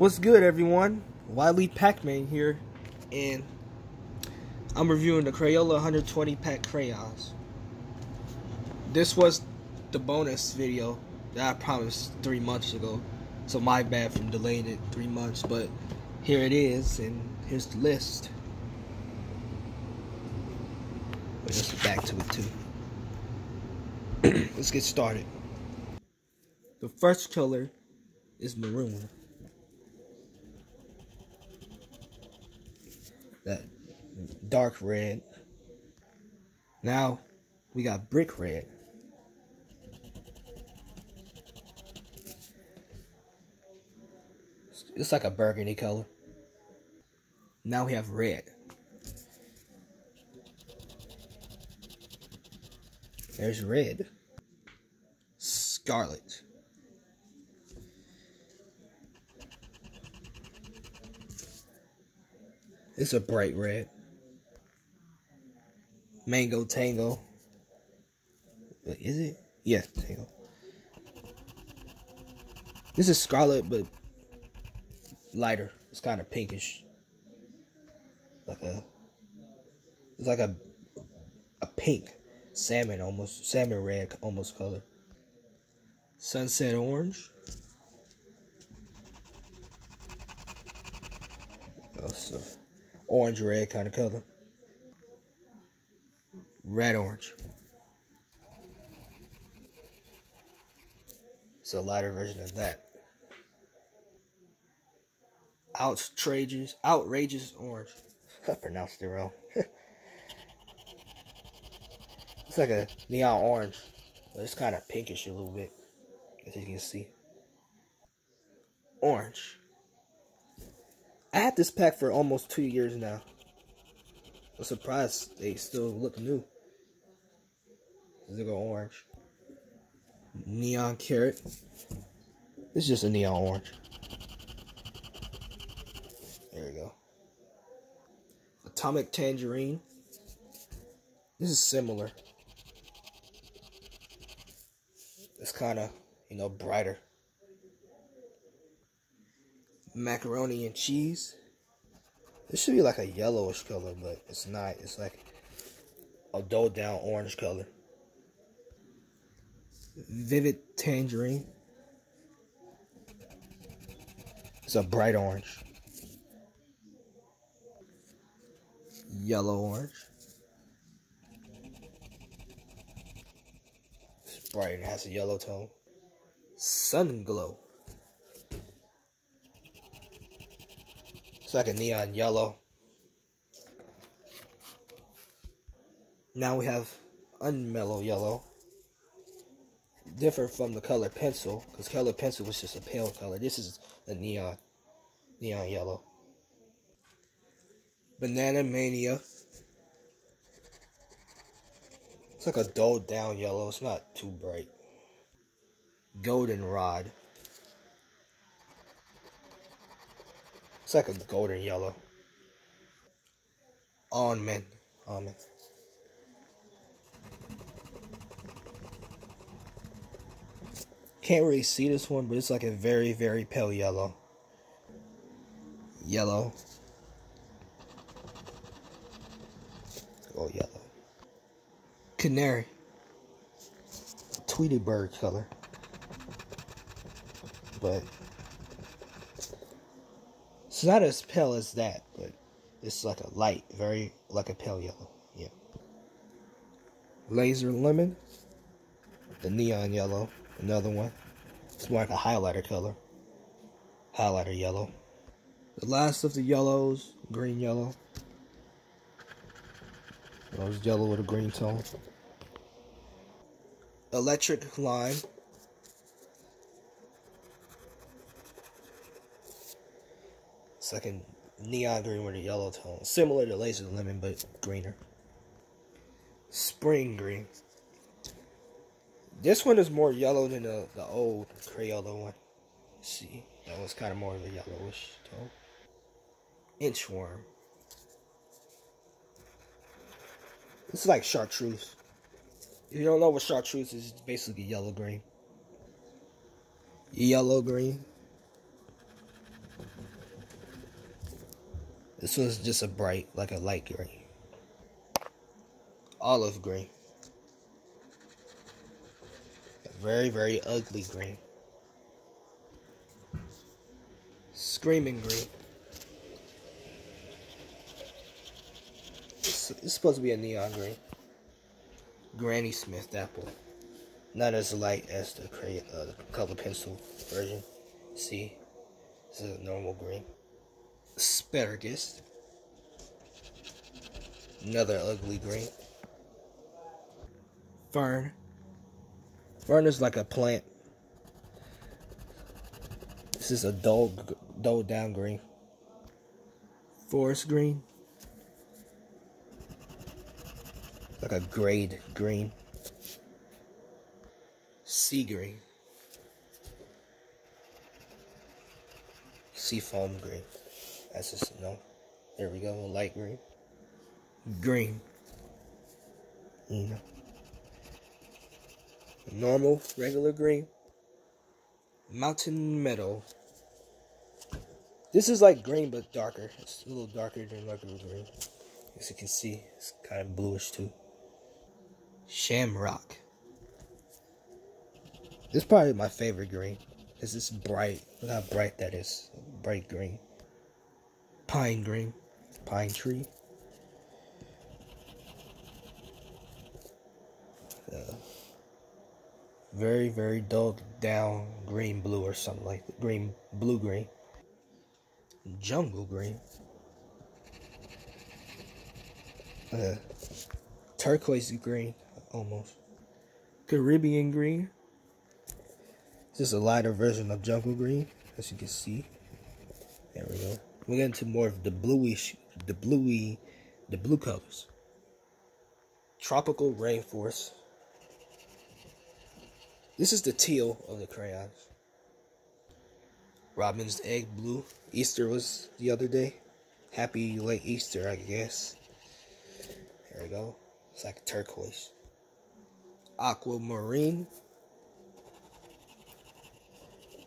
What's good, everyone? Wiley Pac-Man here, and I'm reviewing the Crayola 120 pack crayons. This was the bonus video that I promised three months ago, so my bad for delaying it three months, but here it is, and here's the list. Let's get back to it too. Let's get started. The first color is maroon. That dark red. Now we got brick red. It's like a burgundy color. Now we have red. There's red. Scarlet. It's a bright red. Mango Tango. Is it? Yeah, Tango. This is scarlet, but lighter. It's kind of pinkish. Like a, it's like a, a pink, salmon almost, salmon red almost color. Sunset orange. Also, orange red kind of color. Red orange. It's a lighter version of that. Outrageous, outrageous orange. I pronounced it wrong. it's like a neon orange, but it's kind of pinkish a little bit, as you can see. Orange. I had this pack for almost two years now. I'm surprised they still look new. They go orange. Neon carrot. It's just a neon orange. There we go. Atomic tangerine. This is similar. It's kind of, you know, brighter macaroni and cheese. This should be like a yellowish color, but it's not. It's like a dulled down orange color. Vivid tangerine. It's a bright orange. Yellow orange. It's bright and has a yellow tone. Sun glow. It's like a neon yellow. Now we have unmellow yellow. Different from the color pencil, because color pencil was just a pale color. This is a neon, neon yellow. Banana Mania. It's like a dulled down yellow. It's not too bright. Goldenrod. It's like a golden yellow. Almond. Almond. Can't really see this one, but it's like a very, very pale yellow. Yellow. Oh, yellow. Canary. Tweety bird color. But it's not as pale as that, but it's like a light, very like a pale yellow. Yeah. Laser lemon. The neon yellow. Another one. It's more like a highlighter color. Highlighter yellow. The last of the yellows, green yellow. Those yellow with a green tone. Electric lime. It's like a neon green with a yellow tone. Similar to Laser Lemon, but greener. Spring green. This one is more yellow than the, the old Crayola one. Let's see, that was kind of more of a yellowish tone. Inchworm. It's like chartreuse. If you don't know what chartreuse is, it's basically yellow green. Yellow green. This one's just a bright, like a light gray. Olive green. A very, very ugly green. Screaming green. It's, it's supposed to be a neon green. Granny Smith apple. Not as light as the, uh, the color pencil version. See? This is a normal green. Asparagus. Another ugly green. Fern. Fern is like a plant. This is a dull, dull down green. Forest green. Like a grade green. Sea green. Sea foam green. That's just, no. There we go, light green. Green. You know. Normal, regular green. Mountain meadow. This is like green but darker. It's a little darker than regular green. As you can see, it's kind of bluish too. Shamrock. This is probably my favorite green. This is bright. Look how bright that is. Bright green. Pine green. Pine tree. Uh, very, very dull down green blue or something like that. Green, blue green. Jungle green. Uh, turquoise green, almost. Caribbean green. This is a lighter version of jungle green, as you can see. There we go. We get into more of the bluish, the bluey, the blue colors. Tropical rainforest. This is the teal of the crayons. Robin's egg blue. Easter was the other day. Happy late Easter, I guess. There we go. It's like a turquoise. Aquamarine.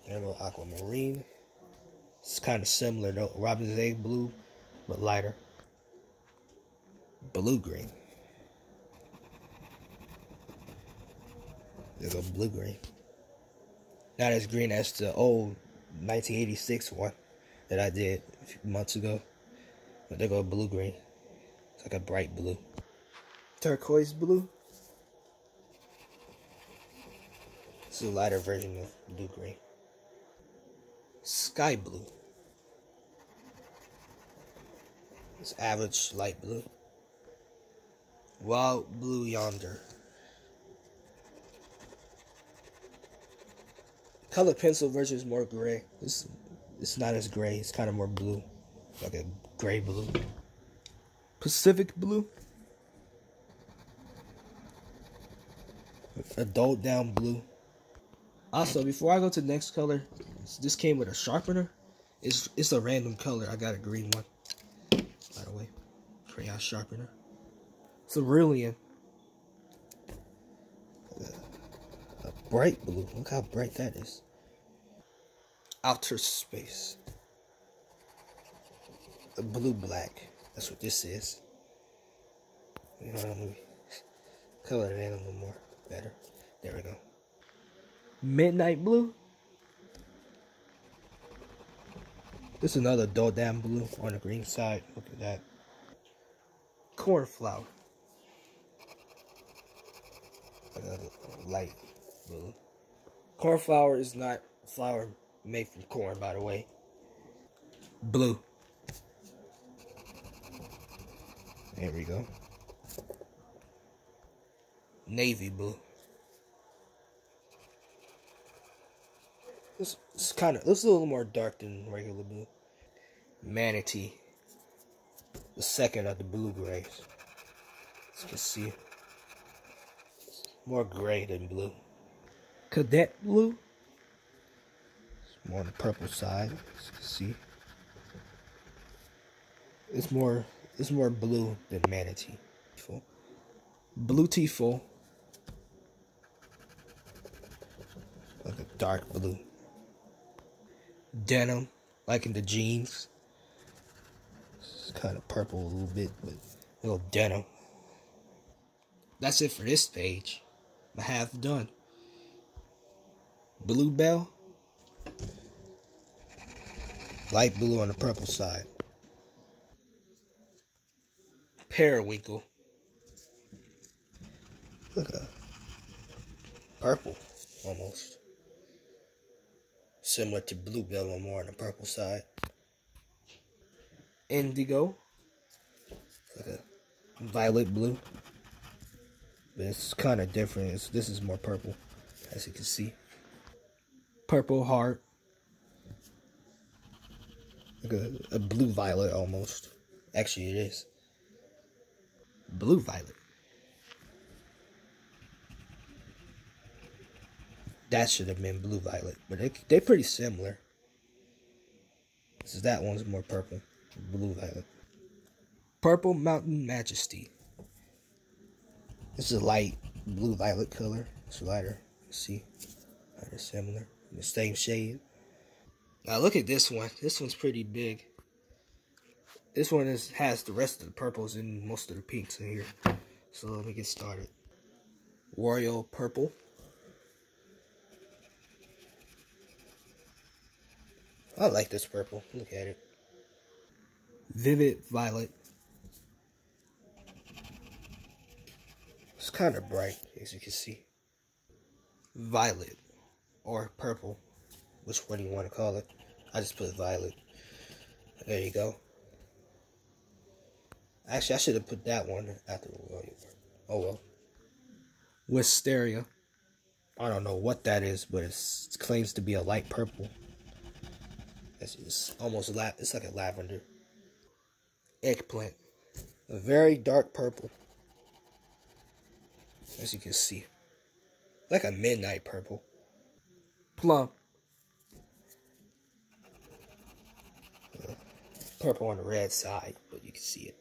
Go, aquamarine. It's kind of similar though. Robin's egg blue, but lighter. Blue green. There's a blue green. Not as green as the old 1986 one that I did a few months ago. But they go blue green. It's like a bright blue. Turquoise blue. Is a lighter version of blue green. Sky blue. It's average light blue. Wild blue yonder. Color pencil version is more gray. It's it's not as gray. It's kind of more blue, like a gray blue. Pacific blue. Adult down blue. Also, before I go to the next color, this came with a sharpener. It's it's a random color. I got a green one. By the way, crayon sharpener. Cerulean. A bright blue. Look how bright that is. Outer space. A blue black. That's what this is. You know, let me color it in a little more better. There we go. Midnight blue. This is another dull damn blue on the green side. Look at that. Cornflower. Another light blue. Cornflower is not flour made from corn, by the way. Blue. There we go. Navy blue. This, this kind of looks a little more dark than regular blue. Manatee. The second of the blue grays. As you can see. More gray than blue. Cadet blue. It's more on the purple side, as you can see. It's more it's more blue than manatee. Bluetiful. Like a dark blue. Denim, like in the jeans. It's kind of purple a little bit, but a little denim. That's it for this page. I have done. Bluebell. Light blue on the purple side. Periwinkle. Look at purple almost. Similar to bluebell or more on the purple side. Indigo. Like a violet blue. But it's kind of different. It's, this is more purple, as you can see. Purple heart. Like a, a blue violet almost. Actually, it is. Blue violet. That should have been blue violet, but they they're pretty similar. This is that one's more purple, blue violet. Purple Mountain Majesty. This is a light blue violet color. It's lighter. See, they're similar, the same shade. Now look at this one. This one's pretty big. This one is has the rest of the purples and most of the pinks in here. So let me get started. Royal Purple. I like this purple. Look at it. Vivid Violet. It's kind of bright, as you can see. Violet. Or purple. Which one do you want to call it? I just put violet. There you go. Actually, I should have put that one after. Oh well. Wisteria. I don't know what that is, but it claims to be a light purple. It's almost la it's like a lavender. Eggplant. A very dark purple. As you can see. Like a midnight purple. Plum. Uh, purple on the red side, but you can see it.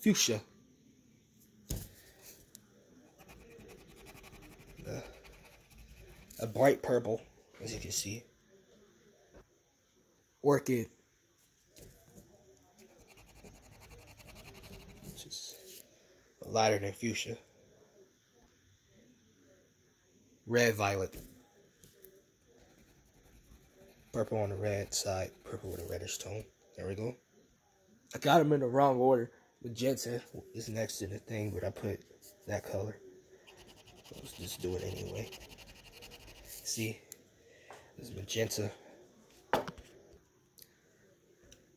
Fuchsia. Uh, a bright purple, as you can see orchid. Just lighter than fuchsia. Red violet. Purple on the red side, purple with a reddish tone. There we go. I got them in the wrong order. Magenta is next to the thing, but I put that color. let's just do it anyway. See, this magenta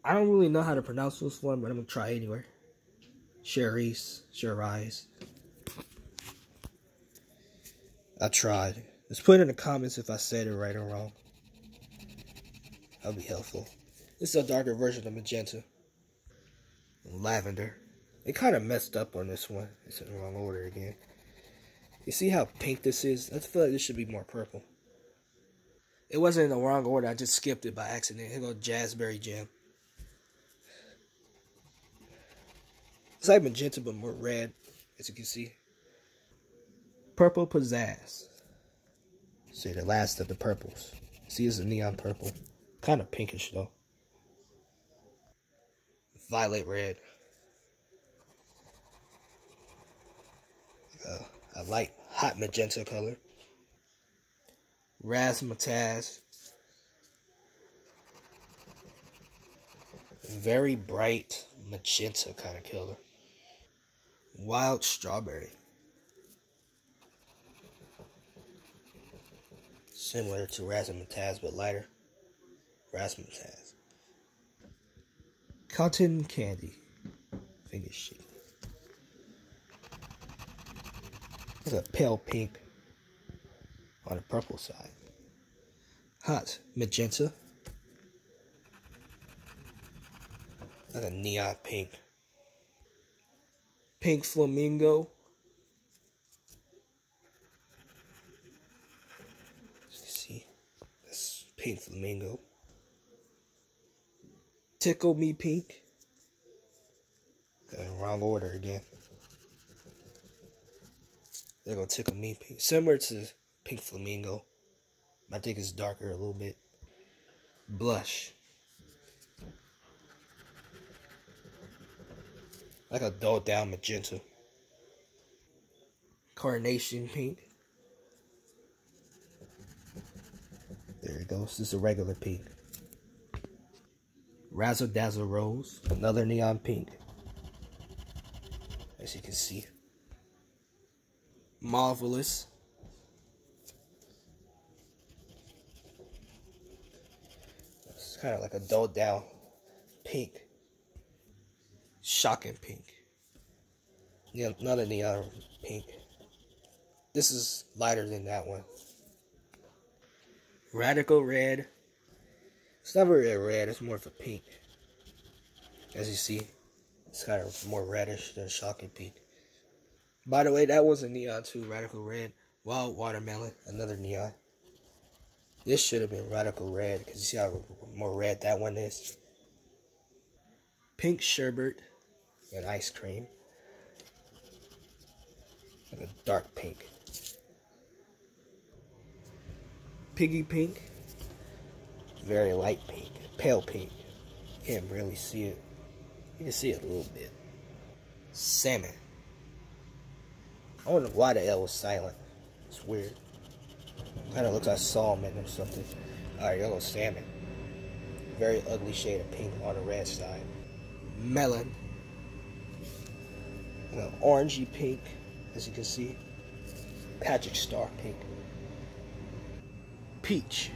I don't really know how to pronounce this one, but I'm gonna try anyway. Cherise, Cherise. I tried. Just put it in the comments if I said it right or wrong. That'll be helpful. This is a darker version of magenta. Lavender. It kind of messed up on this one. It's in the wrong order again. You see how pink this is? I feel like this should be more purple. It wasn't in the wrong order. I just skipped it by accident. Here go Jazzberry Jam. It's like magenta, but more red, as you can see. Purple Pizzazz. See, the last of the purples. See, it's a neon purple. Kind of pinkish, though. Violet red. Uh, a light, hot magenta color. Razzmatazz. Very bright magenta kind of color. Wild strawberry. Similar to razzmatazz, but lighter. Razzmatazz. Cotton candy. Finger shake. It's a pale pink on the purple side. Hot magenta. Like a neon pink Pink Flamingo. see, that's Pink Flamingo. Tickle Me Pink. Wrong order again. They're gonna tickle me pink. Similar to Pink Flamingo. I think it's darker a little bit. Blush. Like a dull down magenta. Carnation pink. There it goes. This is a regular pink. Razzle Dazzle Rose. Another neon pink. As you can see. Marvelous. It's kind of like a dulled down pink. Shocking pink. Yeah, another neon pink. This is lighter than that one. Radical red. It's not really a red, it's more of a pink. As you see, it's kind of more reddish than shocking pink. By the way, that was a neon too, radical red. Wild watermelon, another neon. This should have been radical red because you see how more red that one is. Pink sherbet and ice cream. Like a dark pink. Piggy pink. Very light pink. Pale pink. Can't really see it. You can see it a little bit. Salmon. I don't why the L was silent. It's weird. Kind of looks like salmon or something. Alright, yellow salmon. Very ugly shade of pink on the red side. Melon. An orangey pink, as you can see. Patrick Star pink. Peach.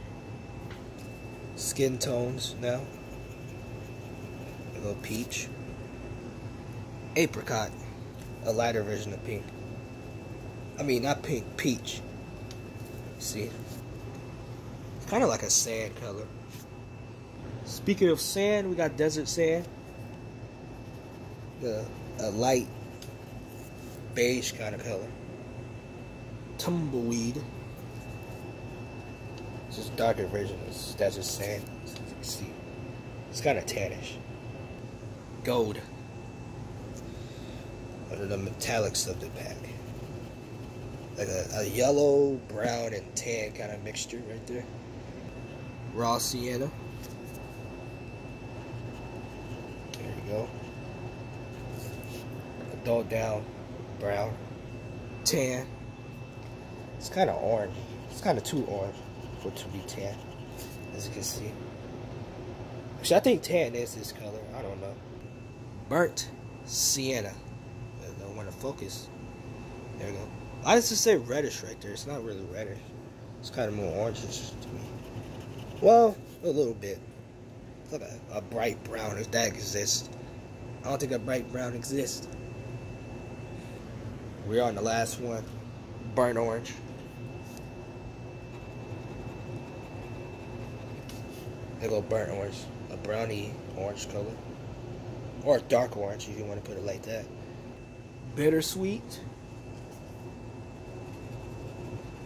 Skin tones now. A little peach. Apricot. A lighter version of pink. I mean, not pink, peach. See? It's kind of like a sand color. Speaking of sand, we got desert sand. The a light beige kind of color. Tumbleweed. It's just darker version of desert sand. As you can see. It's kind of tannish. Gold. Under the metallics of the pack like a, a, yellow, brown, and tan kind of mixture right there. Raw sienna. There you go. A dull down brown. Tan. It's kind of orange. It's kind of too orange for it to be tan, as you can see. Actually, I think tan is this color. I don't know. Burnt sienna. I don't want to focus. There we go. I just say reddish right there. It's not really reddish. It's kind of more orangish to me. Well, a little bit. Look, a, a bright brown if that exists. I don't think a bright brown exists. We're on the last one. Burnt orange. A little burnt orange. A brownie orange color. Or dark orange if you want to put it like that. Bittersweet.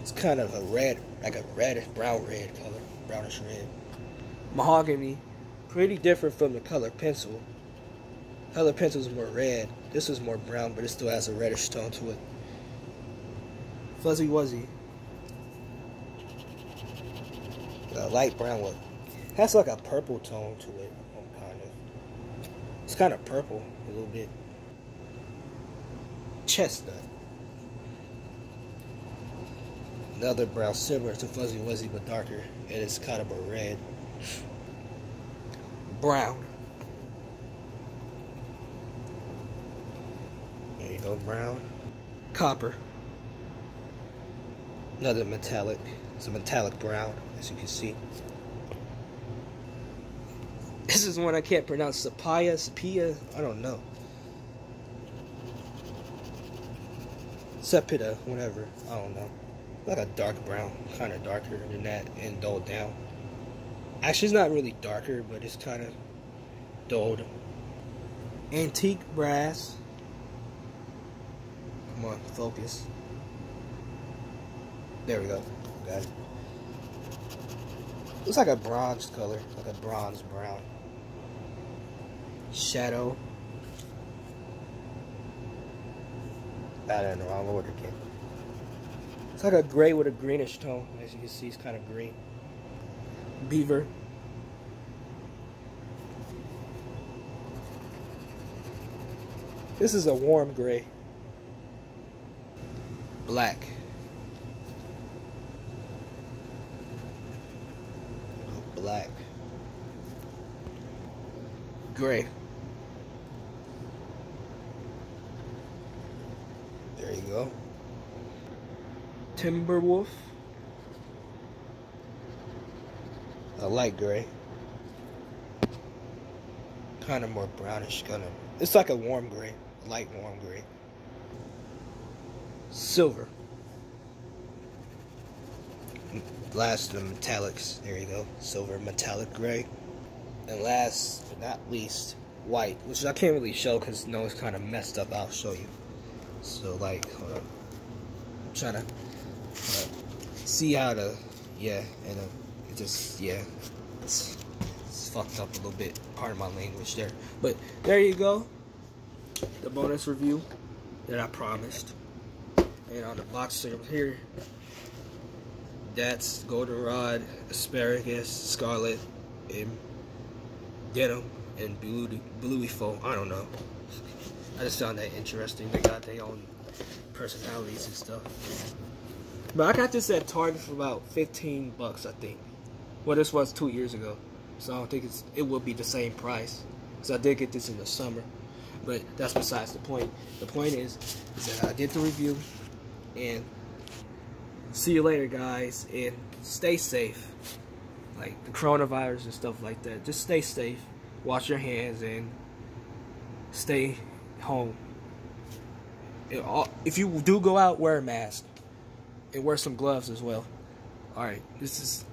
It's kind of a red, like a reddish, brown red color, brownish red. Mahogany, pretty different from the color pencil. Color pencil is more red. This is more brown, but it still has a reddish tone to it. Fuzzy Wuzzy. Light brown one. Has like a purple tone to it, kind of. It's kind of purple a little bit. Chestnut. Another brown similar to Fuzzy Wuzzy but darker. And it's kind of a red. Brown. There you brown. Copper. Another metallic. It's a metallic brown, as you can see. This is one I can't pronounce. Sapaya, Sapia, I don't know. Sepida, whatever. I don't know like a dark brown, kind of darker than that, and dulled down. Actually, it's not really darker, but it's kind of dulled. Antique brass. Come on, focus. There we go. Got it. Looks like a bronze color, like a bronze brown. Shadow. I don't know, I'll order again. It's like a gray with a greenish tone. As you can see, it's kind of green. Beaver. This is a warm gray. Black. Black. Gray. There you go. Timberwolf. A light gray. Kind of more brownish, kind of. It's like a warm gray, light warm gray. Silver. Last, the metallics. There you go. Silver metallic gray. And last but not least, white, which I can't really show because no, it's kind of messed up. I'll show you. So, like, hold on. I'm trying to uh, see how to, yeah, and uh, it just, yeah, it's, it's fucked up a little bit. Part of my language there. But there you go. The bonus review that I promised. And on the box here, that's goldenrod, asparagus, scarlet, and denim, and blue, bluey foam. I don't know. I just found that interesting. They got their own personalities and stuff. But I got this at Target for about 15 bucks, I think. Well, this was two years ago, so I don't think it's it will be the same price. Cause I did get this in the summer, but that's besides the point. The point is, is that I did the review, and see you later, guys, and stay safe. Like the coronavirus and stuff like that. Just stay safe, wash your hands, and stay home. If you do go out, wear a mask and wear some gloves as well. All right, this is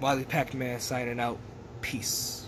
Wiley Pac-Man signing out. Peace.